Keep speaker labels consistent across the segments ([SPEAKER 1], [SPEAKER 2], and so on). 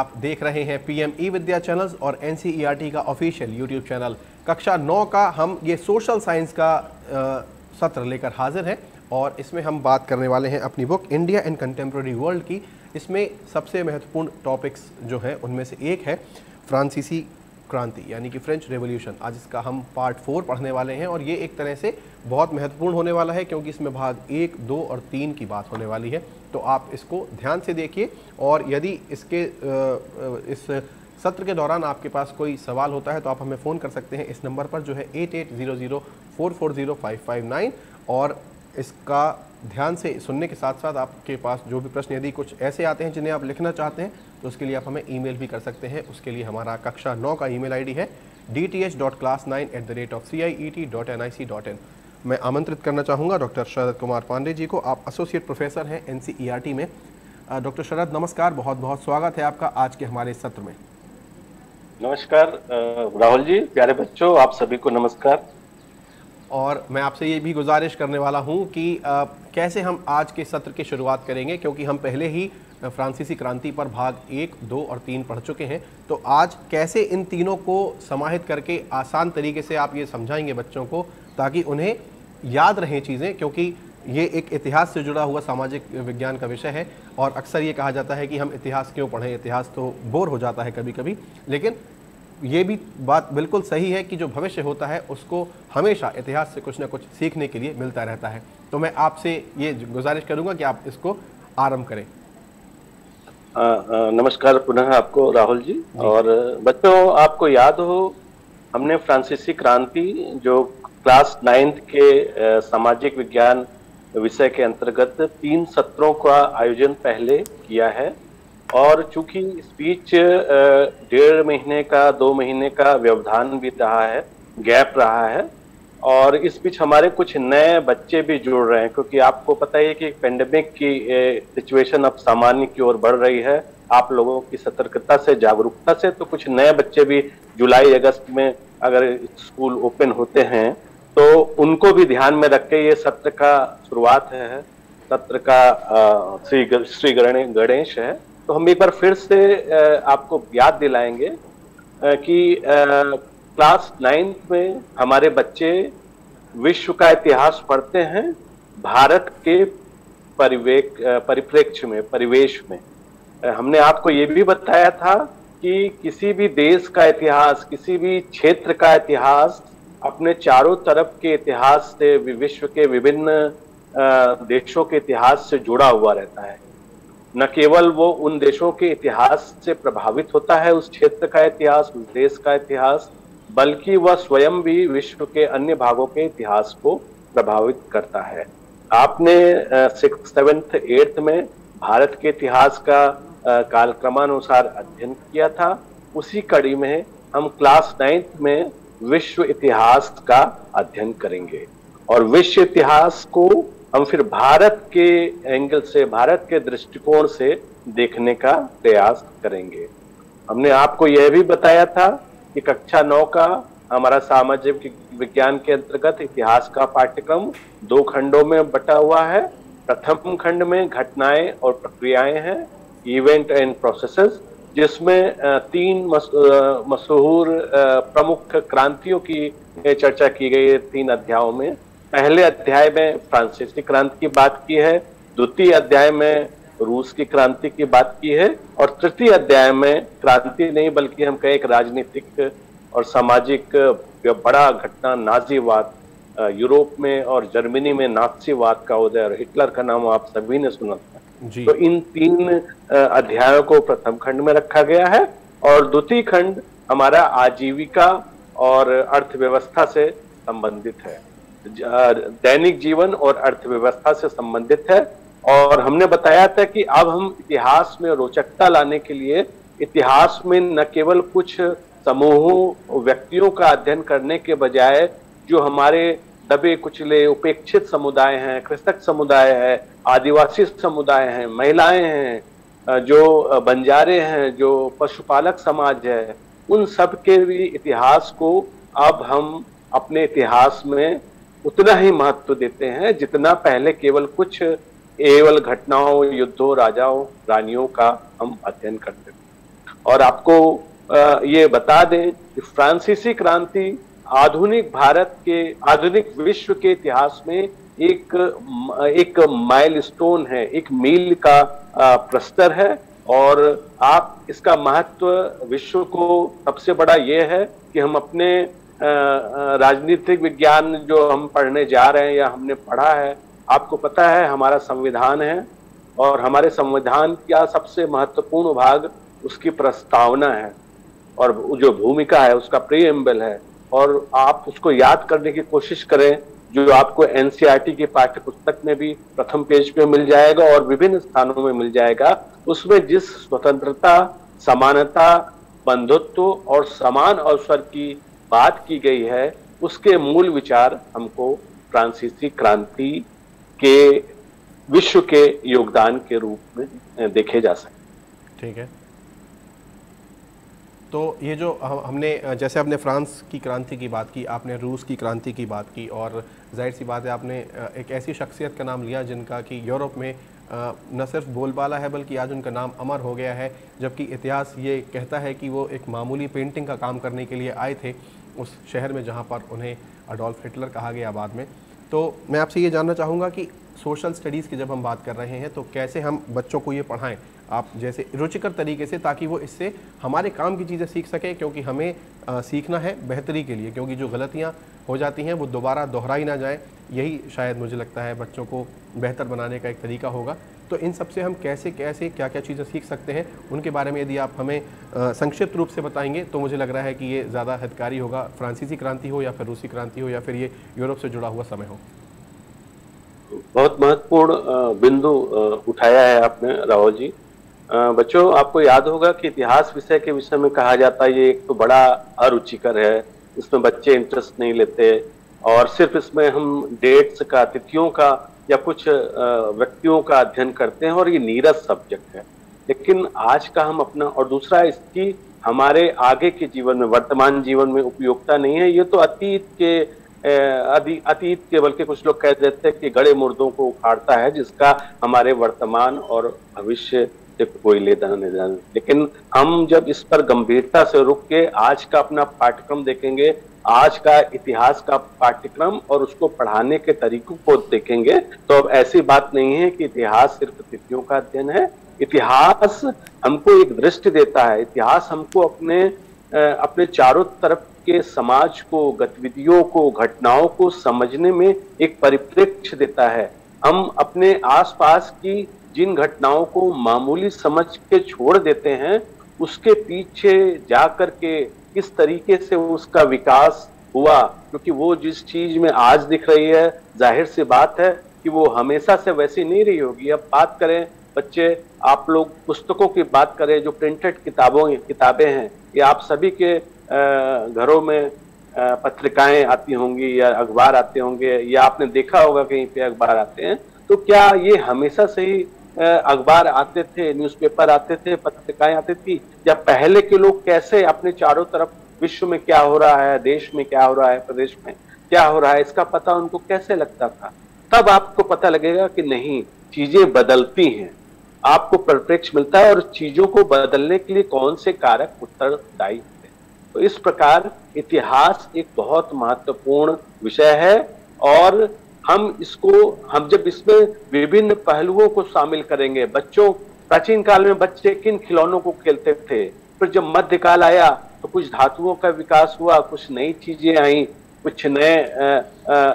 [SPEAKER 1] आप देख रहे हैं पीएम ई विद्या चैनल और एनसीईआरटी का ऑफिशियल यूट्यूब चैनल कक्षा नौ का हम ये सोशल साइंस का आ, सत्र लेकर हाजिर हैं और इसमें हम बात करने वाले हैं अपनी book India and contemporary world की। इसमें सबसे महत्वपूर्ण टॉपिक्स जो हैं उनमें से एक है फ्रांसीसी क्रांति, यानी कि फ्रेंच रेवोल्यूशन आज इसका हम पार्ट फोर पढ़ने वाले हैं और ये एक तरह से बहुत महत्वपूर्ण होने वाला है क्योंकि इसमें भाग एक, दो और तीन की बात होने वाली है। तो आप इसको ध्यान से देखिए और यदि इसके इस सत्र के दौरान आपके पास कोई सवाल होता है तो आप हमें फ़ोन कर सकते हैं। इस नंबर पर जो है eight eight zero zero four four zero five five nine और इसका ध्यान से सुनने के साथ साथ आपके पास जो भी प्रश्न, यदि कुछ ऐसे आते हैं जिन्हें आप लिखना चाहते हैं तो उसके लिए आप हमें ईमेल भी कर सकते हैं। उसके लिए हमारा कक्षा नौ का ईमेल आईडी है D T H dot class nine at the rate of C I E T dot N I C dot in मैं आमंत्रित करना चाहूँगा डॉक्टर शरद कुमार पांडे जी को। आप एसोसिएट प्रोफेसर हैं N C E R T में। डॉक्टर शरद, नमस्कार बहुत बहुत स्वागत है आपका आज के हमारे सत्र में।
[SPEAKER 2] नमस्कार राहुल जी, प्यारे बच्चों, आप सभी को नमस्कार।
[SPEAKER 1] और मैं आपसे ये भी गुजारिश करने वाला हूँ कि आ, कैसे हम आज के सत्र की शुरुआत करेंगे क्योंकि हम पहले ही फ्रांसीसी क्रांति पर भाग एक दो और तीन पढ़ चुके हैं। तो आज कैसे इन तीनों को समाहित करके आसान तरीके से आप ये समझाएँगे बच्चों को ताकि उन्हें याद रहें चीज़ें क्योंकि ये एक इतिहास से जुड़ा हुआ सामाजिक विज्ञान का विषय है और अक्सर ये कहा जाता है कि हम इतिहास क्यों पढ़ें इतिहास तो बोर हो जाता है कभी कभी लेकिन ये भी बात बिल्कुल सही है कि जो भविष्य होता है उसको हमेशा इतिहास से कुछ ना कुछ सीखने के लिए मिलता रहता है। तो मैं आपसे ये गुजारिश करूँगा कि आप इसको आरंभ करें।
[SPEAKER 2] आ, आ, नमस्कार पुनः आपको राहुल जी, जी। और बच्चों आपको याद हो हमने फ्रांसीसी क्रांति जो क्लास नाइन्थ के सामाजिक विज्ञान विषय के अंतर्गत तीन सत्रों का आयोजन पहले किया है। और चूँकि इस बीच डेढ़ महीने का, दो महीने का व्यवधान भी रहा है गैप रहा है, और इस बीच हमारे कुछ नए बच्चे भी जुड़ रहे हैं, क्योंकि आपको पता ही है कि पेंडेमिक की सिचुएशन अब सामान्य की ओर बढ़ रही है। आप लोगों की सतर्कता से, जागरूकता से तो कुछ नए बच्चे भी जुलाई, अगस्त में अगर स्कूल ओपन होते हैं तो उनको भी ध्यान में रख के ये सत्र का शुरुआत है, सत्र का श्री श्री गणेश है। तो हम एक बार फिर से आपको याद दिलाएँगे कि क्लास नाइन्थ में हमारे बच्चे विश्व का इतिहास पढ़ते हैं, भारत के परिवेक परिप्रेक्ष्य में, परिवेश में। हमने आपको ये भी बताया था कि किसी भी देश का इतिहास, किसी भी क्षेत्र का इतिहास, अपने चारों तरफ़ के इतिहास से विश्व के विभिन्न देशों के इतिहास से जुड़ा हुआ रहता है। न केवल वो उन देशों के इतिहास से प्रभावित होता है, उस क्षेत्र का इतिहास, उस देश का इतिहास, बल्कि वह स्वयं भी विश्व के अन्य भागों के इतिहास को प्रभावित करता है। आपने सिक्स सेवेंथ एट्थ में भारत के इतिहास का कालक्रमानुसार अध्ययन किया था। उसी कड़ी में हम क्लास नाइन्थ में विश्व इतिहास का अध्ययन करेंगे। और विश्व इतिहास को हम फिर भारत के एंगल से, भारत के दृष्टिकोण से देखने का प्रयास करेंगे। हमने आपको यह भी बताया था कि कक्षा नौ का हमारा सामाजिक विज्ञान के अंतर्गत इतिहास का पाठ्यक्रम दो खंडों में बटा हुआ है। प्रथम खंड में घटनाएँ और प्रक्रियाएँ हैं इवेंट एंड प्रोसेसेस जिसमें तीन मशहूर प्रमुख क्रांतियों की चर्चा की गई है तीन अध्यायों में। पहले अध्याय में फ्रांसीसी क्रांति की बात की है द्वितीय अध्याय में रूस की क्रांति की बात की है और तृतीय अध्याय में क्रांति नहीं बल्कि हम कहें एक राजनीतिक और सामाजिक बड़ा घटना नाजीवाद यूरोप में और जर्मनी में नाथसीवाद का उदय और हिटलर का नाम आप सभी ने सुना था। तो इन तीन अध्यायों को प्रथम खंड में रखा गया है और द्वितीय खंड हमारा आजीविका और अर्थव्यवस्था से संबंधित है। दैनिक जीवन और अर्थव्यवस्था से संबंधित है। और हमने बताया था कि अब हम इतिहास में रोचकता लाने के लिए, इतिहास में न केवल कुछ समूहों, व्यक्तियों का अध्ययन करने के बजाय जो हमारे दबे कुचले उपेक्षित समुदाय हैं कृषक समुदाय है, आदिवासी समुदाय हैं, महिलाएँ हैं जो बंजारे हैं, जो पशुपालक समाज है, उन सब के भी इतिहास को अब हम अपने इतिहास में उतना ही महत्व देते हैं जितना पहले केवल कुछ केवल घटनाओं, युद्धों, राजाओं, रानियों का हम अध्ययन करते थे। और आपको ये बता दें कि फ्रांसीसी क्रांति आधुनिक भारत के, आधुनिक विश्व के इतिहास में एक एक माइलस्टोन है, एक मील का प्रस्तर है। और आप, इसका महत्व विश्व को सबसे बड़ा यह है कि हम अपने राजनीतिक विज्ञान जो हम पढ़ने जा रहे हैं या हमने पढ़ा है, आपको पता है, हमारा संविधान है और हमारे संविधान का सबसे महत्वपूर्ण भाग उसकी प्रस्तावना है और जो भूमिका है, उसका प्रियम्बल है और आप उसको याद करने की कोशिश करें, जो आपको एनसीईआरटी की पाठ्य पुस्तक में भी प्रथम पेज पे मिल जाएगा और विभिन्न स्थानों में मिल जाएगा, उसमें जिस स्वतंत्रता, समानता, बंधुत्व और समान अवसर की बात की गई है, उसके मूल विचार हमको फ्रांसीसी क्रांति के, विश्व के योगदान के रूप में देखे जा सकते
[SPEAKER 1] ठीक है। तो ये जो हमने जैसे आपने फ्रांस की क्रांति की बात की, आपने रूस की क्रांति की बात की, और ज़ाहिर सी बात है आपने एक ऐसी शख्सियत का नाम लिया जिनका कि यूरोप में न सिर्फ़ बोलबाला है बल्कि आज उनका नाम अमर हो गया है, जबकि इतिहास ये कहता है कि वो एक मामूली पेंटिंग का काम करने के लिए आए थे। उस शहर में जहाँ पर उन्हें अडोल्फ हिटलर कहा गया बाद में। तो मैं आपसे ये जानना चाहूँगा कि सोशल स्टडीज़ की जब हम बात कर रहे हैं तो कैसे हम बच्चों को ये पढ़ाएँ? आप जैसे रुचिकर तरीके से ताकि वो इससे हमारे काम की चीज़ें सीख सकें क्योंकि हमें आ, सीखना है बेहतरी के लिए क्योंकि जो गलतियाँ हो जाती हैं वो दोबारा दोहराई ना जाए। यही शायद मुझे लगता है बच्चों को बेहतर बनाने का एक तरीका होगा। तो इन सबसे हम कैसे कैसे क्या क्या चीज़ें सीख सकते हैं, उनके बारे में यदि आप हमें संक्षिप्त रूप से बताएँगे तो मुझे लग रहा है कि ये ज़्यादा हितकारी होगा, फ्रांसीसी क्रांति हो या फिर रूसी क्रांति हो या फिर ये यूरोप से जुड़ा हुआ समय हो।
[SPEAKER 2] बहुत महत्वपूर्ण बिंदु उठाया है आपने, राहुल जी। बच्चों, आपको याद होगा कि इतिहास विषय के विषय में कहा जाता है, ये एक तो बड़ा अरुचिकर है इसमें बच्चे इंटरेस्ट नहीं लेते और सिर्फ़ इसमें हम डेट्स का, तिथियों का या कुछ व्यक्तियों का अध्ययन करते हैं और ये नीरज सब्जेक्ट है। लेकिन आज का हम अपना, और दूसरा इसकी हमारे आगे के जीवन में, वर्तमान जीवन में उपयोगिता नहीं है। ये तो अतीत के अतीत के, बल्कि कुछ लोग कह देते हैं कि गड़े मुर्दों को उखाड़ता है, जिसका हमारे वर्तमान और भविष्य से कोई लेना जाना लेकिन हम जब इस पर गंभीरता से रुक के आज का अपना पाठ्यक्रम देखेंगे, आज का इतिहास का पाठ्यक्रम और उसको पढ़ाने के तरीकों को देखेंगे तो अब ऐसी बात नहीं है कि इतिहास सिर्फ़ तिथियों का अध्ययन है। इतिहास हमको एक दृष्टि देता है। इतिहास हमको अपने अपने चारों तरफ़ के समाज को, गतिविधियों को, घटनाओं को समझने में एक परिप्रेक्ष्य देता है। हम अपने आसपास की जिन घटनाओं को मामूली समझ के छोड़ देते हैं, उसके पीछे जाकर के किस तरीके से उसका विकास हुआ? क्योंकि वो जिस चीज़ में आज दिख रही है, ज़ाहिर सी बात है कि वो हमेशा से वैसी नहीं रही होगी। अब बात करें, बच्चे, आप लोग पुस्तकों की बात करें, जो प्रिंटेड किताबों, किताबें हैं, ये आप सभी के घरों में पत्रिकाएँ आती होंगी या अखबार आते होंगे, या आपने देखा होगा कहीं पे अखबार आते हैं तो क्या ये हमेशा से ही अखबार आते थे न्यूज़पेपर आते थे, पत्रिकाएँ आती थी, या पहले के लोग कैसे अपने चारों तरफ़ विश्व में क्या हो रहा है, देश में क्या हो रहा है, प्रदेश में क्या हो रहा है, इसका पता उनको कैसे लगता था? तब आपको पता लगेगा कि नहीं, चीज़ें बदलती हैं। आपको परिप्रेक्ष्य मिलता है और चीज़ों को बदलने के लिए कौन से कारक उत्तरदायी है तो इस प्रकार इतिहास एक बहुत महत्वपूर्ण विषय है और हम इसको, हम जब इसमें विभिन्न पहलुओं को शामिल करेंगे, बच्चों, प्राचीन काल में बच्चे किन खिलौनों को खेलते थे? फिर जब मध्यकाल आया तो कुछ धातुओं का विकास हुआ, कुछ नई चीज़ें आई, कुछ नए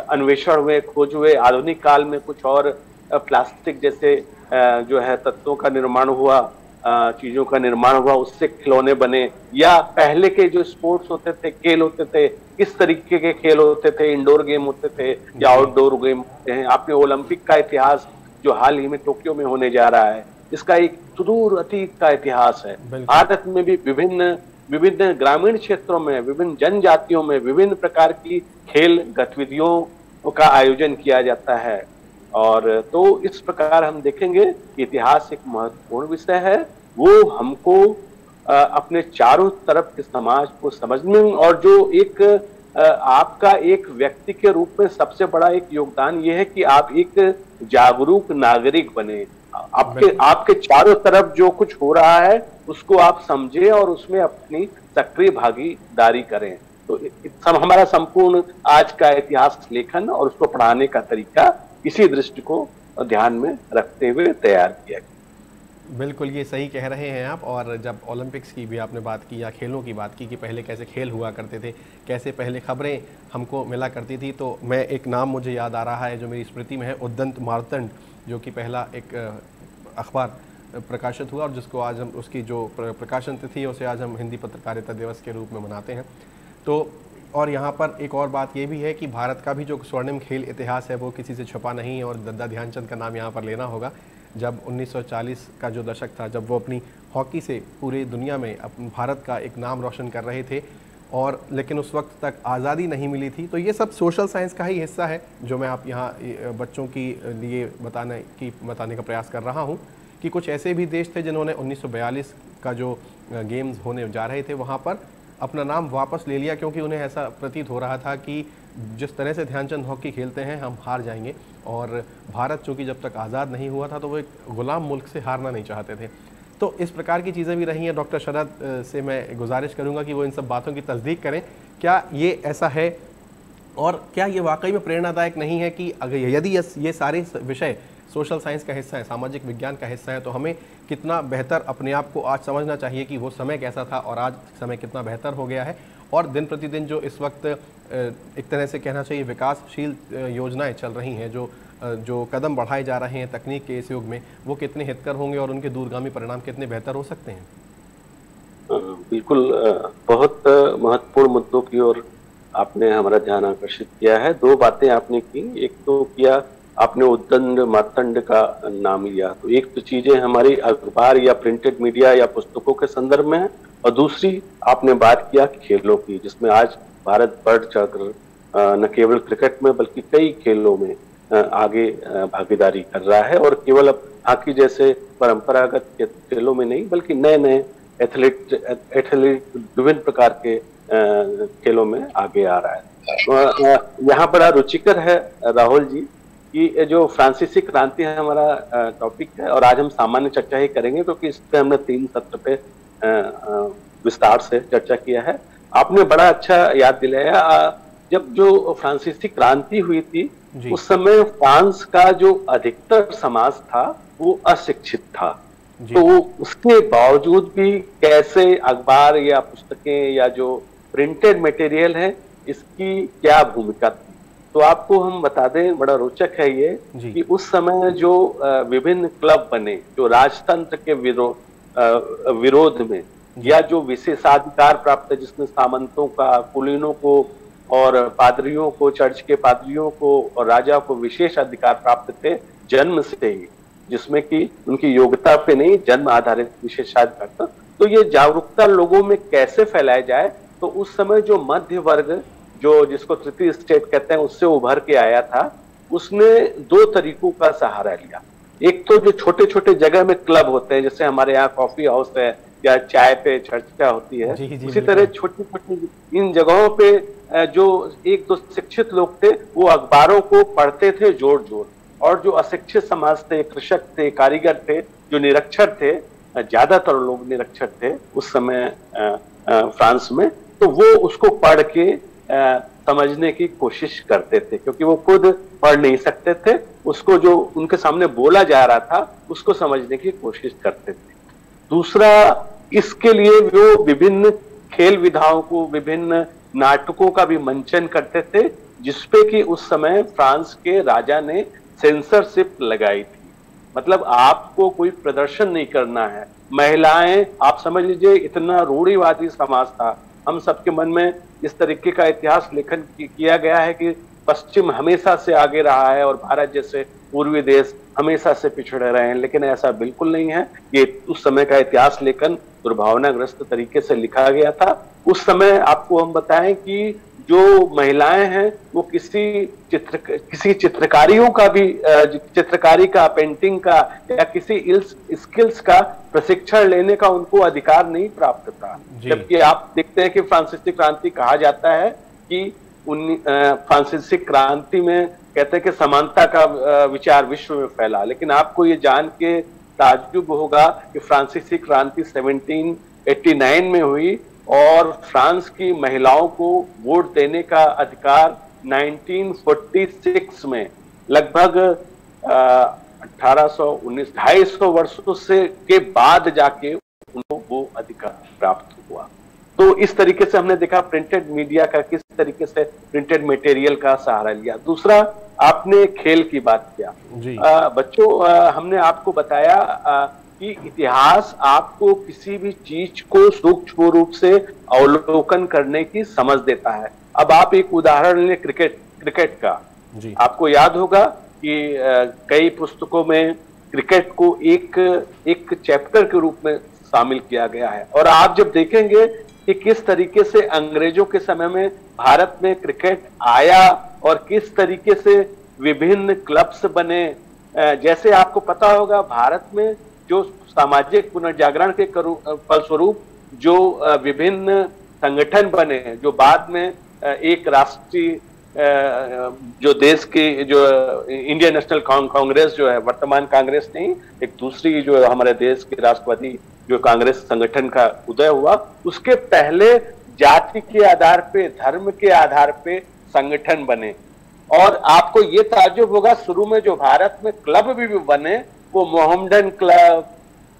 [SPEAKER 2] अन्वेषण हुए, खोज हुए, आधुनिक काल में कुछ और प्लास्टिक जैसे जो है, तत्वों का निर्माण हुआ। चीज़ों का निर्माण हुआ उससे खिलौने बने या पहले के जो स्पोर्ट्स होते थे खेल होते थे किस तरीके के खेल होते थे इंडोर गेम होते थे या आउटडोर गेम होते हैं? आपने ओलंपिक का इतिहास जो हाल ही में टोक्यो में होने जा रहा है इसका एक सुदूर अतीत का इतिहास है। भारत में भी विभिन्न विभिन्न ग्रामीण क्षेत्रों में विभिन्न जनजातियों में विभिन्न प्रकार की खेल गतिविधियों का आयोजन किया जाता है। और तो इस प्रकार हम देखेंगे कि इतिहास एक महत्वपूर्ण विषय है। वो हमको अपने चारों तरफ़ के समाज को समझने और जो एक आपका एक व्यक्ति के रूप में सबसे बड़ा एक योगदान ये है कि आप एक जागरूक नागरिक बने। आपके आपके चारों तरफ़ जो कुछ हो रहा है उसको आप समझें और उसमें अपनी सक्रिय भागीदारी करें। तो हमारा संपूर्ण आज का इतिहास लेखन और उसको पढ़ाने का तरीका इसी दृष्टि को ध्यान में रखते हुए तैयार किया गया।
[SPEAKER 1] बिल्कुल, ये सही कह रहे हैं आप। और जब ओलंपिक्स की भी आपने बात की या खेलों की बात की कि पहले कैसे खेल हुआ करते थे, कैसे पहले खबरें हमको मिला करती थी तो मैं एक नाम मुझे याद आ रहा है जो मेरी स्मृति में है, उद्दंत मारतंड, जो कि पहला एक अखबार प्रकाशित हुआ और जिसको आज हम, उसकी जो प्रकाशन तिथि है, उसे आज हम हिंदी पत्रकारिता दिवस के रूप में मनाते हैं। तो और यहाँ पर एक और बात ये भी है कि भारत का भी जो स्वर्णिम खेल इतिहास है, वो किसी से छुपा नहीं है और दद्दा ध्यानचंद का नाम यहाँ पर लेना होगा। जब 1940 का जो दशक था, जब वो अपनी हॉकी से पूरे दुनिया में भारत का एक नाम रोशन कर रहे थे और लेकिन उस वक्त तक आज़ादी नहीं मिली थी तो ये सब सोशल साइंस का ही हिस्सा है, जो मैं आप यहाँ बच्चों की लिए बताने की, बताने का प्रयास कर रहा हूँ कि कुछ ऐसे भी देश थे जिन्होंने 1942 का जो गेम्स होने जा रहे थे, वहाँ पर अपना नाम वापस ले लिया क्योंकि उन्हें ऐसा प्रतीत हो रहा था कि जिस तरह से ध्यानचंद हॉकी खेलते हैं, हम हार जाएँगे। और भारत चूँकि जब तक आज़ाद नहीं हुआ था तो वो एक ग़ुलाम मुल्क से हारना नहीं चाहते थे। तो इस प्रकार की चीज़ें भी रही हैं। डॉक्टर शरद से मैं गुजारिश करूँगा कि वो इन सब बातों की तस्दीक करें। क्या ये ऐसा है? और क्या ये वाकई में प्रेरणादायक नहीं है कि अगर यदि ये सारे विषय सोशल साइंस का हिस्सा है, सामाजिक विज्ञान का हिस्सा है तो हमें कितना बेहतर अपने आप को आज समझना चाहिए कि वो समय कैसा था और आज समय कितना बेहतर हो गया है। और दिन प्रतिदिन जो इस वक्त एक तरह से कहना चाहिए विकासशील योजनाएँ चल रही हैं, जो जो कदम बढ़ाए जा रहे हैं तकनीक के इस युग में, वो कितने हितकर होंगे और उनके दूरगामी परिणाम कितने बेहतर हो सकते हैं?
[SPEAKER 2] बिल्कुल बहुत महत्वपूर्ण मुद्दों की ओर आपने हमारा ध्यान आकर्षित किया है। दो बातें आपने की। एक तो किया आपने उद्दंड मातंड का नाम लिया। तो एक तो चीज़ें हमारी अखबार या प्रिंटेड मीडिया या पुस्तकों के संदर्भ में है, और दूसरी आपने बात किया खेलों की, जिसमें आज भारत बढ़ चढ़कर न केवल क्रिकेट में बल्कि कई खेलों में आगे भागीदारी कर रहा है और केवल अब हॉकी जैसे परंपरागत खेलों में नहीं, बल्कि नए नए एथलीट एथलीट विभिन्न प्रकार के खेलों में आगे आ रहा है। यहाँ बड़ा रुचिकर है राहुल जी। कि जो फ्रांसीसी क्रांति है हमारा टॉपिक है और आज हम सामान्य चर्चा ही करेंगे क्योंकि इस पर हमने तीन सत्र पे विस्तार से चर्चा किया है। आपने बड़ा अच्छा याद दिलाया जब जो फ्रांसीसी क्रांति हुई थी उस समय फ्रांस का जो अधिकतर समाज था वो अशिक्षित था। तो उसके बावजूद भी कैसे अखबार या पुस्तकें या जो प्रिंटेड मटेरियल है इसकी क्या भूमिका तो आपको हम बता दें बड़ा रोचक है ये कि उस समय जो विभिन्न क्लब बने जो राजतंत्र के विरोध विरोध में या जो विशेषाधिकार प्राप्त है जिसमें सामंतों का कुलीनों को और पादरियों को चर्च के पादरियों को और राजा को विशेष अधिकार प्राप्त थे जन्म से ही जिसमें कि उनकी योग्यता पे नहीं जन्म आधारित विशेषाधिकार था। तो ये जागरूकता लोगों में कैसे फैलाया जाए? तो उस समय जो मध्य वर्ग जो जिसको तृतीय स्टेट कहते हैं उससे उभर के आया था उसने दो तरीकों का सहारा लिया। एक तो जो छोटे छोटे जगह में क्लब होते हैं जैसे हमारे यहाँ कॉफ़ी हाउस है या चाय पे चर्चा होती है जी, जी, उसी तरह छोटी छोटी इन जगहों पे जो एक दो शिक्षित लोग थे वो अखबारों को पढ़ते थे ज़ोर ज़ोर और जो अशिक्षित समाज थे कृषक थे कारीगर थे जो निरक्षर थे ज़्यादातर लोग निरक्षर थे उस समय फ्रांस में तो वो उसको पढ़ के समझने की कोशिश करते थे, क्योंकि वो खुद पढ़ नहीं सकते थे। उसको जो उनके सामने बोला जा रहा था, उसको समझने की कोशिश करते थे। दूसरा, इसके लिए वो विभिन्न खेल विधाओं को, विभिन्न नाटकों का भी मंचन करते थे, जिसपे कि उस समय फ्रांस के राजा ने सेंसरशिप लगाई थी। मतलब आपको कोई प्रदर्शन नहीं करना है। महिलाएँ, आप समझ लीजिए, इतना रूढ़ीवादी समाज था। हम सबके मन में इस तरीके का इतिहास लेखन किया गया है कि पश्चिम हमेशा से आगे रहा है और भारत जैसे पूर्वी देश हमेशा से पिछड़े रहे हैं। लेकिन ऐसा बिल्कुल नहीं है। ये उस समय का इतिहास लेखन दुर्भावनाग्रस्त तरीके से लिखा गया था। उस समय आपको हम बताएँ कि जो महिलाएँ हैं वो किसी चित्र किसी चित्रकारियों का भी चित्रकारी का पेंटिंग का या किसी इल्स, स्किल्स का प्रशिक्षण लेने का उनको अधिकार नहीं प्राप्त था। जबकि आप देखते हैं कि फ्रांसीसी क्रांति कहा जाता है कि फ्रांसीसी क्रांति में कहते हैं कि समानता का विचार विश्व में फैला। लेकिन आपको ये जान के ताजुब होगा कि फ्रांसीसी क्रांति 1789 में हुई। और फ्रांस की महिलाओं को वोट देने का अधिकार 1946 में लगभग अठारह सौ उन्नीस ढाई सौ वर्षों से के बाद जाके उनको वो अधिकार प्राप्त हुआ। तो इस तरीके से हमने देखा प्रिंटेड मीडिया का किस तरीके से प्रिंटेड मटेरियल का सहारा लिया। दूसरा आपने खेल की बात किया। जी। आ, बच्चों आ, हमने आपको बताया आ, कि इतिहास आपको किसी भी चीज़ को सूक्ष्म रूप से अवलोकन करने की समझ देता है। अब आप एक उदाहरण लें क्रिकेट क्रिकेट का। जी। आपको याद होगा कि कई पुस्तकों में क्रिकेट को एक एक चैप्टर के रूप में शामिल किया गया है। और आप जब देखेंगे कि किस तरीके से अंग्रेज़ों के समय में भारत में क्रिकेट आया और किस तरीके से विभिन्न क्लब्स बने जैसे आपको पता होगा भारत में जो सामाजिक पुनर्जागरण के फलस्वरूप जो विभिन्न संगठन बने जो बाद में एक राष्ट्रीय जो देश की जो इंडियन नेशनल कांग्रेस जो है वर्तमान कांग्रेस नहीं एक दूसरी जो हमारे देश की राष्ट्रवादी जो कांग्रेस संगठन का उदय हुआ उसके पहले जाति के आधार पे धर्म के आधार पे संगठन बने। और आपको ये ताजुब होगा शुरू में जो भारत में क्लब भी, भी बने वो Mohammedan club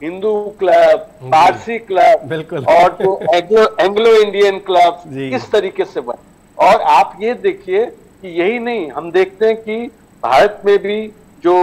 [SPEAKER 2] Hindu club Parsi club बिल्कुल। और जो एंग्लो एंग्लो इंडियन क्लब किस तरीके से बने? और आप ये देखिए कि यही नहीं हम देखते हैं कि भारत में भी जो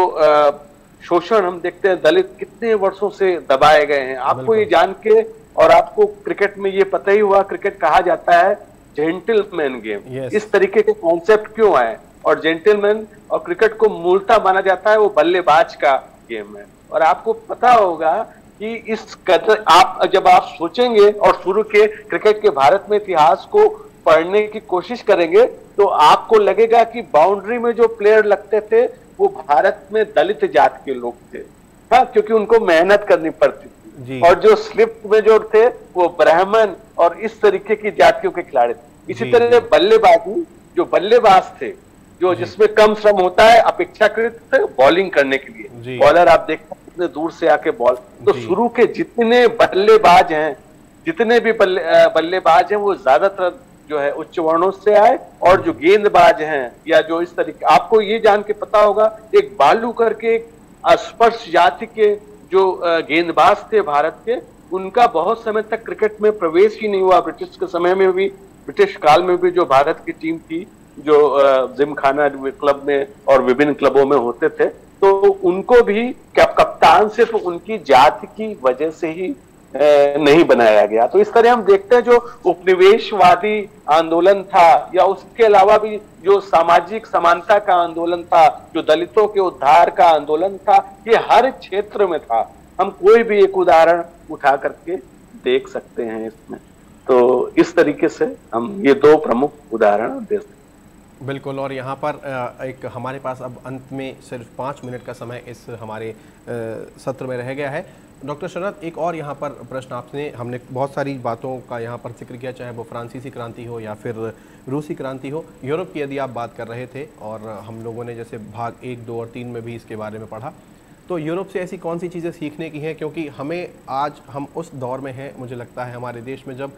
[SPEAKER 2] शोषण हम देखते हैं दलित कितने वर्षों से दबाए गए हैं। आपको ये जान के और आपको क्रिकेट में ये पता ही हुआ क्रिकेट कहा जाता है जेंटलमैन गेम। इस तरीके के कॉन्सेप्ट क्यों आए? और जेंटलमैन और क्रिकेट को मूलता माना जाता है वो बल्लेबाज का। गेम है। और आपको पता होगा कि इस कदर आप जब आप सोचेंगे और शुरू के क्रिकेट के भारत में इतिहास को पढ़ने की कोशिश करेंगे तो आपको लगेगा कि बाउंड्री में जो प्लेयर लगते थे वो भारत में दलित जात के लोग थे। हाँ क्योंकि उनको मेहनत करनी पड़ती थी। और जो स्लिप में जो थे वो ब्राह्मण और इस तरीके की जातियों के खिलाड़ी थे। इसी तरह बल्लेबाजी जो बल्लेबाज थे जो जिसमें कम श्रम होता है अपेक्षाकृत बॉलिंग करने के लिए। बॉलर आप देखते हैं कितने दूर से आके बॉल तो शुरू के जितने बल्लेबाज हैं जितने भी बल्लेबाज हैं वो ज़्यादातर जो है उच्च वर्णों से आए और जो गेंदबाज हैं या जो इस तरीके आपको ये जान के पता होगा एक बालू करके एक स्पर्श जाति के जो गेंदबाज थे भारत के उनका बहुत समय तक क्रिकेट में प्रवेश ही नहीं हुआ। ब्रिटिश के समय में भी ब्रिटिश काल में भी जो भारत की टीम थी जो जिम खाना क्लब में और विभिन्न क्लबों में होते थे तो उनको भी कप्तान सिर्फ़ उनकी जाति की वजह से ही नहीं बनाया गया। तो इस तरह हम देखते हैं जो उपनिवेशवादी आंदोलन था, या उसके अलावा भी जो सामाजिक समानता का आंदोलन था, जो दलितों के उद्धार का आंदोलन था, ये हर क्षेत्र में था। हम कोई भी एक उदाहरण उठा करके देख सकते हैं इसमें। तो इस तरीके से हम ये दो प्रमुख उदाहरण दे सकते
[SPEAKER 1] बिल्कुल, और यहाँ पर एक हमारे पास अब अंत में सिर्फ़ पाँच मिनट का समय इस हमारे सत्र में रह गया है। डॉक्टर शरद, एक और यहाँ पर प्रश्न आपने, हमने बहुत सारी बातों का यहाँ पर ज़िक्र किया, चाहे वो फ्रांसीसी क्रांति हो या फिर रूसी क्रांति हो। यूरोप की यदि आप बात कर रहे थे, और हम लोगों ने जैसे भाग एक, दो और तीन में भी इसके बारे में पढ़ा तो यूरोप से ऐसी कौन सी चीज़ें सीखने की हैं? क्योंकि हमें आज हम उस दौर में हैं, मुझे लगता है हमारे देश में जब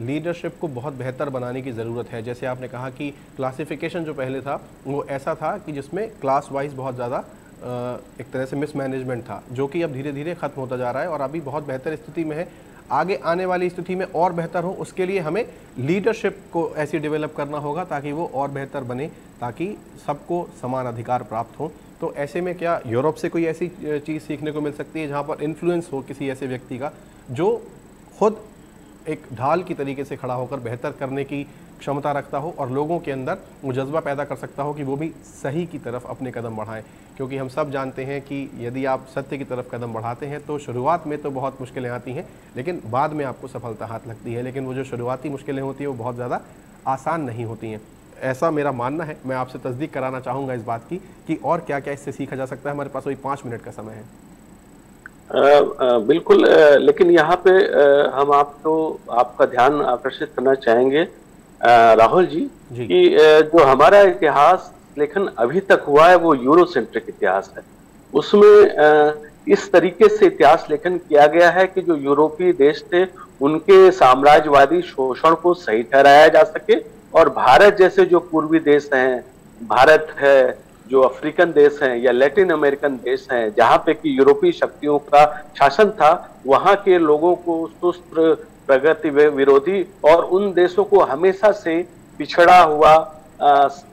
[SPEAKER 1] लीडरशिप को बहुत बेहतर बनाने की ज़रूरत है। जैसे आपने कहा कि क्लासिफिकेशन जो पहले था, वो ऐसा था कि जिसमें क्लास वाइज बहुत ज़्यादा एक तरह से मिसमैनेजमेंट था, जो कि अब धीरे धीरे ख़त्म होता जा रहा है और अभी बहुत बेहतर स्थिति में है। आगे आने वाली स्थिति में और बेहतर हो, उसके लिए हमें लीडरशिप को ऐसी डेवलप करना होगा ताकि वो और बेहतर बने, ताकि सबको समान अधिकार प्राप्त हो। तो ऐसे में क्या यूरोप से कोई ऐसी चीज़ सीखने को मिल सकती है जहाँ पर इन्फ्लुएंस हो किसी ऐसे व्यक्ति का, जो खुद एक ढाल की तरीके से खड़ा होकर बेहतर करने की क्षमता रखता हो और लोगों के अंदर वो जज्बा पैदा कर सकता हो कि वो भी सही की तरफ़ अपने कदम बढ़ाएँ। क्योंकि हम सब जानते हैं कि यदि आप सत्य की तरफ़ कदम बढ़ाते हैं तो शुरुआत में तो बहुत मुश्किलें आती हैं, लेकिन बाद में आपको सफलता हाथ लगती है। लेकिन वो जो शुरुआती मुश्किलें होती हैं, वो बहुत ज़्यादा आसान नहीं होती हैं। ऐसा मेरा मानना है। मैं आपसे तस्दीक कराना चाहूँगा इस बात की कि और क्या क्या इससे सीखा जा सकता है। हमारे पास वही पाँच मिनट का समय है।
[SPEAKER 2] बिल्कुल लेकिन यहाँ पे हम आपको आपका ध्यान आकर्षित करना चाहेंगे राहुल जी, जी। कि जो हमारा इतिहास लेखन अभी तक हुआ है वो यूरोसेंट्रिक इतिहास है। उसमें इस तरीके से इतिहास लेखन किया गया है कि जो यूरोपीय देश थे उनके साम्राज्यवादी शोषण को सही ठहराया जा सके और भारत जैसे जो पूर्वी देश हैं भारत है जो अफ्रीकन देश हैं या लैटिन अमेरिकन देश हैं, जहाँ पे कि यूरोपीय शक्तियों का शासन था, वहाँ के लोगों को सुस्त प्रगति विरोधी और उन देशों को हमेशा से पिछड़ा हुआ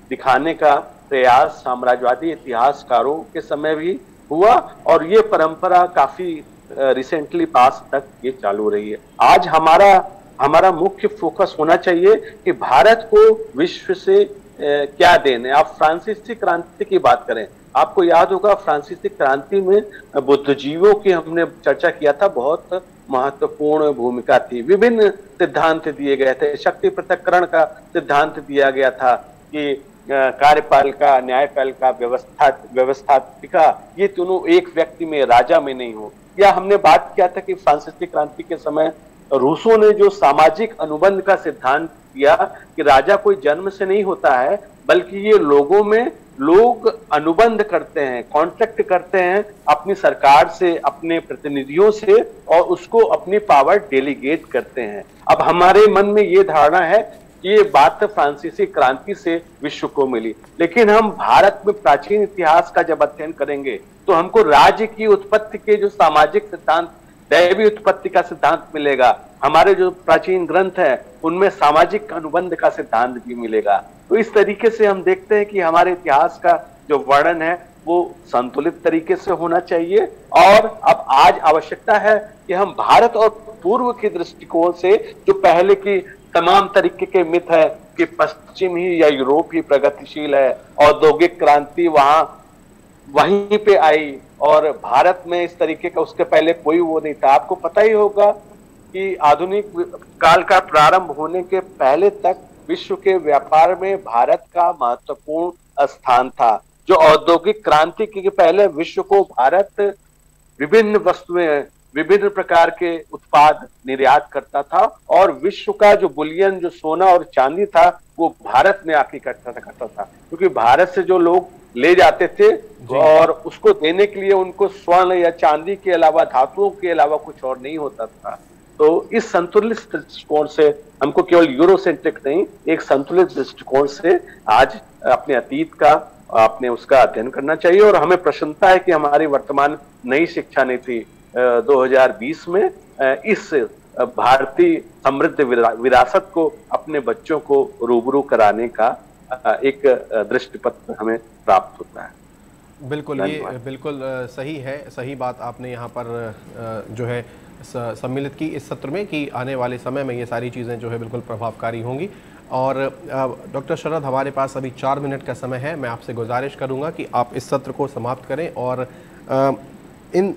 [SPEAKER 2] दिखाने का प्रयास साम्राज्यवादी इतिहासकारों के समय भी हुआ और ये परंपरा काफ़ी रिसेंटली पास तक ये चालू रही है। आज हमारा हमारा मुख्य फोकस होना चाहिए कि भारत को विश्व से क्या देन है? आप फ्रांसीसी क्रांति की बात करें। आपको याद होगा फ्रांसीसी क्रांति में बुद्धिजीवियों की हमने चर्चा किया था, बहुत महत्वपूर्ण भूमिका थी। विभिन्न सिद्धांत दिए गए थे। शक्ति पृथककरण का सिद्धांत दिया गया था कि कार्यपालिका न्यायपालिका व्यवस्था, व्यवस्थापिका, ये दोनों एक व्यक्ति में, राजा में नहीं हो। या हमने बात किया था कि फ्रांसीसी क्रांति के समय रूसों ने जो सामाजिक अनुबंध का सिद्धांत दिया कि राजा कोई जन्म से नहीं होता है, बल्कि ये लोगों में लोग अनुबंध करते हैं कॉन्ट्रैक्ट करते हैं अपनी सरकार से, अपने प्रतिनिधियों से और उसको अपनी पावर डेलीगेट करते हैं। अब हमारे मन में ये धारणा है कि ये बात फ्रांसीसी क्रांति से विश्व को मिली। लेकिन हम भारत में प्राचीन इतिहास का जब अध्ययन करेंगे तो हमको राज्य की उत्पत्ति के जो सामाजिक सिद्धांत दैवी उत्पत्ति का सिद्धांत मिलेगा। हमारे जो प्राचीन ग्रंथ है, उनमें सामाजिक अनुबंध का सिद्धांत भी मिलेगा। तो इस तरीके से हम देखते हैं कि हमारे इतिहास का जो वर्णन है, वो संतुलित तरीके से होना चाहिए। और अब आज आवश्यकता है कि हम भारत और पूर्व के दृष्टिकोण से, जो पहले की तमाम तरीके के मिथ है, कि पश्चिम ही या यूरोप ही प्रगतिशील है, औद्योगिक क्रांति वहाँ, वहीं पे आई, और भारत में इस तरीके का उसके पहले कोई वो नहीं था। आपको पता ही होगा कि आधुनिक काल का प्रारंभ होने के पहले तक विश्व के व्यापार में भारत का महत्वपूर्ण स्थान था। जो औद्योगिक क्रांति के पहले विश्व को भारत विभिन्न वस्तुएँ विभिन्न प्रकार के उत्पाद निर्यात करता था और विश्व का जो बुलियन जो सोना और चांदी था वो भारत में आके करता था करता था। क्योंकि भारत से जो लोग ले जाते थे और उसको देने के लिए उनको स्वर्ण या चांदी के अलावा धातुओं के अलावा कुछ और नहीं होता था। तो इस संतुलित दृष्टिकोण से हमको केवल यूरोसेंट्रिक नहीं एक संतुलित दृष्टिकोण से आज अपने अतीत का अपने उसका अध्ययन करना चाहिए और हमें प्रसन्नता है कि हमारी वर्तमान नई शिक्षा नीति 2020 में इस भारतीय समृद्ध विरासत को अपने बच्चों को रूबरू कराने का एक दृष्टिपत्र हमें प्राप्त होता है।
[SPEAKER 1] बिल्कुल ये बिल्कुल सही है सही बात आपने यहाँ पर जो है सम्मिलित की इस सत्र में कि आने वाले समय में ये सारी चीज़ें जो है बिल्कुल प्रभावकारी होंगी। और डॉक्टर शरद, हमारे पास अभी चार मिनट का समय है। मैं आपसे गुजारिश करूँगा कि आप इस सत्र को समाप्त करें और इन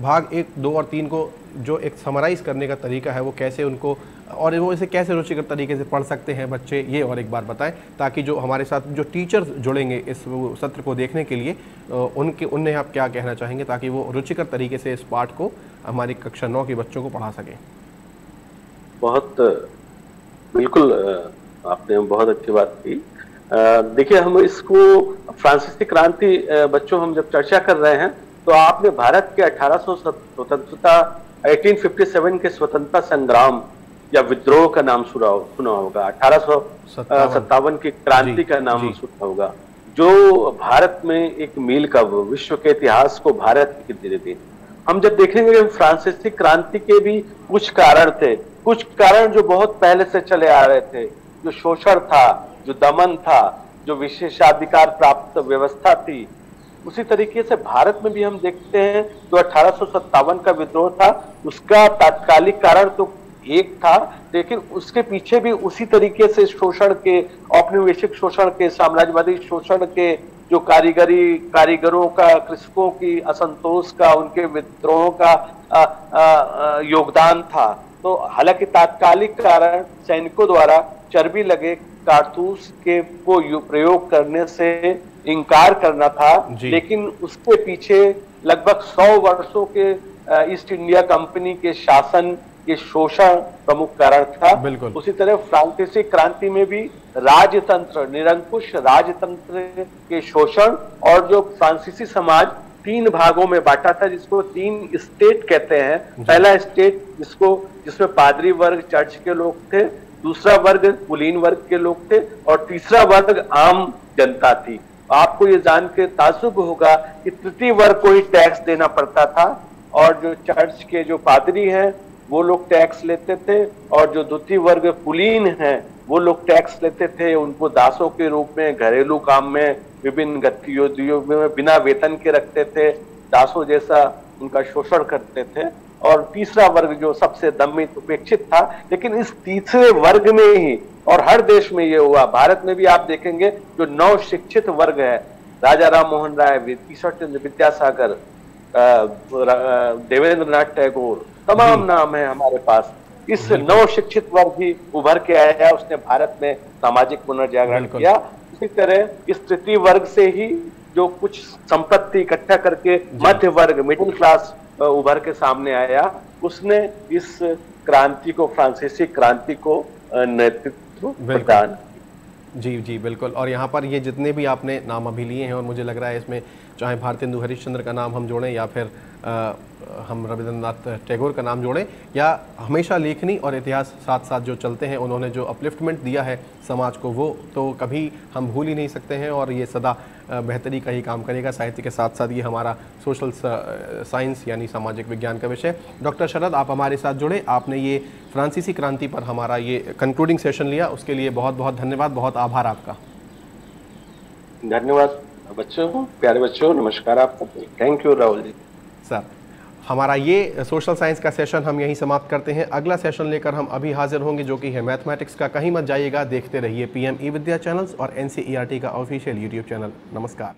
[SPEAKER 1] भाग एक, दो और तीन को जो एक समराइज़ करने का तरीका है, वो कैसे उनको, और वो इसे कैसे रुचिकर तरीके से पढ़ सकते हैं बच्चे, ये और एक बार बताएँ, ताकि जो हमारे साथ जो टीचर्स जुड़ेंगे इस सत्र को देखने के लिए उनके उन्हें आप क्या कहना चाहेंगे ताकि वो रुचिकर तरीके से इस पाठ को हमारी कक्षा नौ के बच्चों को पढ़ा सकें?
[SPEAKER 2] बहुत, बिल्कुल आपने बहुत अच्छी बात की। देखिए, हम इसको, फ्रांसीसी क्रांति बच्चों, हम जब चर्चा कर रहे हैं तो आपने भारत के 1800 स्वतंत्रता 1857 के स्वतंत्रता संग्राम या विद्रोह का नाम सुना सुना होगा। अठारह सत्तावन। की क्रांति का नाम सुना होगा। जो भारत में एक मील का विश्व के इतिहास को भारत की धीरे धीरे हम जब देखेंगे फ्रांसीसी क्रांति के भी कुछ कारण थे कुछ कारण जो बहुत पहले से चले आ रहे थे जो शोषण था जो दमन था जो विशेषाधिकार प्राप्त व्यवस्था थी उसी तरीके से भारत में भी हम देखते हैं जो अठारह का विद्रोह था उसका तात्कालिक कारण तो एक था लेकिन उसके पीछे भी उसी तरीके से शोषण के औपनिवेशिक शोषण के साम्राज्यवादी शोषण के जो कारीगरी कारीगरों का कृषकों की असंतोष का उनके विद्रोहों का आ, आ, आ, योगदान था। तो हालाँकि तात्कालिक कारण सैनिकों द्वारा चर्बी लगे कारतूस के को प्रयोग करने से इंकार करना था लेकिन उसके पीछे लगभग सौ वर्षों के ईस्ट इंडिया कंपनी के शासन के शोषण प्रमुख कारण था। उसी तरह फ्रांसीसी क्रांति में भी राजतंत्र निरंकुश राजतंत्र के शोषण और जो फ्रांसीसी समाज तीन भागों में बांटा था जिसको तीन स्टेट कहते हैं। पहला स्टेट जिसको जिसमें पादरी वर्ग चर्च के लोग थे दूसरा वर्ग कुलीन वर्ग के लोग थे और तीसरा वर्ग आम जनता थी। आपको ये जान के ताजुब होगा कि तृतीय वर्ग को ही टैक्स देना पड़ता था और जो चर्च के जो पादरी हैं, वो लोग टैक्स लेते थे और जो द्वितीय वर्ग कुलीन हैं, वो लोग टैक्स लेते थे, उनको दासों के रूप में, घरेलू काम में, विभिन्न गतिविधियों में, बिना वेतन के रखते थे। दासों जैसा उनका शोषण करते थे और तीसरा वर्ग जो सबसे दमित उपेक्षित था लेकिन इस तीसरे वर्ग में ही और हर देश में ये हुआ। भारत में भी आप देखेंगे जो नव शिक्षित वर्ग है राजा राम मोहन राय ईश्वर चंद्र विद्यासागर देवेंद्र नाथ टैगोर तमाम नाम है हमारे पास। इस नव शिक्षित वर्ग भी उभर के आया है उसने भारत में सामाजिक पुनर्जागरण किया। इसी तरह इस तृतीय वर्ग से ही जो कुछ संपत्ति इकट्ठा करके मध्य वर्ग मिडिल क्लास उभर के सामने आया उसने इस क्रांति को फ्रांसीसी क्रांति को नेतृत्व प्रदान
[SPEAKER 1] जी जी बिल्कुल। और यहाँ पर ये जितने भी आपने नाम अभी लिए हैं और मुझे लग रहा है इसमें चाहे भारतेंदु हरिश्चंद्र का नाम हम जोड़ें या फिर आ, हम रविंद्रनाथ टैगोर का नाम जोड़ें या हमेशा लेखनी और इतिहास साथ साथ जो चलते हैं उन्होंने जो अपलिफ्टमेंट दिया है समाज को वो तो कभी हम भूल ही नहीं सकते हैं और ये सदा बेहतरी का ही काम करेगा। साहित्य के साथ साथ ये हमारा सोशल साइंस यानी सामाजिक विज्ञान का विषय। डॉक्टर शरद आप हमारे साथ जुड़े। आपने ये फ्रांसीसी क्रांति पर हमारा ये कंक्लूडिंग सेशन लिया। उसके लिए बहुत बहुत धन्यवाद। बहुत आभार आपका।
[SPEAKER 2] धन्यवाद। बच्चों प्यारे बच्चों नमस्कार आपको। Thank you Rahul ji.
[SPEAKER 1] Sir हमारा ये सोशल साइंस का सेशन हम यहीं समाप्त करते हैं। अगला सेशन लेकर हम अभी हाजिर होंगे जो कि है मैथमेटिक्स का। कहीं मत जाइएगा, देखते रहिए पीएम ई विद्या चैनल्स और एनसीईआरटी का ऑफिशियल यूट्यूब चैनल नमस्कार।